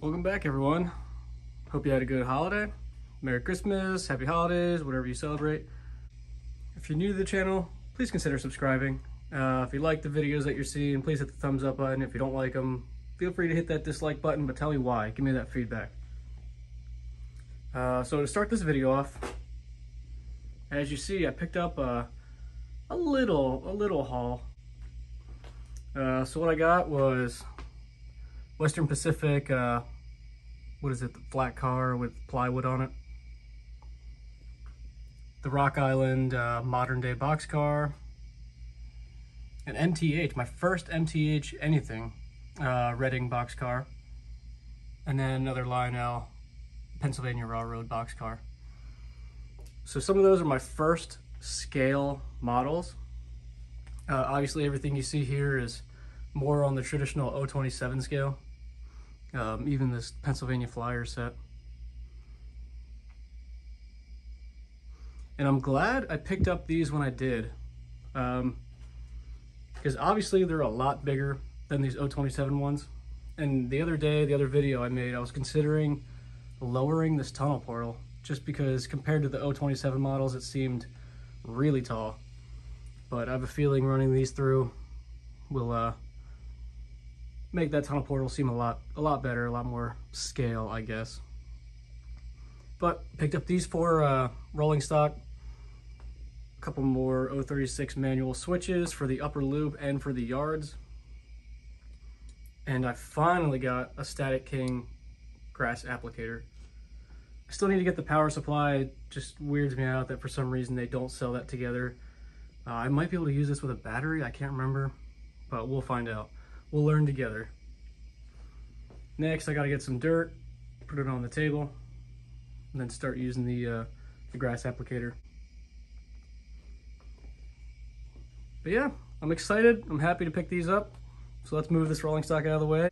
Welcome back everyone. Hope you had a good holiday. Merry Christmas, Happy Holidays, whatever you celebrate. If you're new to the channel, please consider subscribing. Uh, if you like the videos that you're seeing, please hit the thumbs up button. If you don't like them, feel free to hit that dislike button, but tell me why. Give me that feedback. Uh, so to start this video off, as you see, I picked up a, a little, a little haul. Uh, so what I got was Western Pacific, uh, what is it, the flat car with plywood on it. The Rock Island uh, modern day boxcar. An MTH, my first MTH anything, uh, Reading boxcar. And then another Lionel Pennsylvania Railroad boxcar. So some of those are my first scale models. Uh, obviously everything you see here is more on the traditional O27 scale. Um, even this Pennsylvania Flyer set. And I'm glad I picked up these when I did. Um, because obviously they're a lot bigger than these O27 ones. And the other day, the other video I made, I was considering lowering this tunnel portal just because compared to the O27 models, it seemed really tall. But I have a feeling running these through will uh, make that tunnel portal seem a lot, a lot better, a lot more scale, I guess. But picked up these four uh, rolling stock, a couple more O36 manual switches for the upper loop and for the yards. And I finally got a Static King grass applicator. I still need to get the power supply. It just weirds me out that for some reason they don't sell that together. Uh, I might be able to use this with a battery. I can't remember, but we'll find out. We'll learn together. Next, I got to get some dirt, put it on the table, and then start using the, uh, the grass applicator. But yeah, I'm excited. I'm happy to pick these up. So let's move this rolling stock out of the way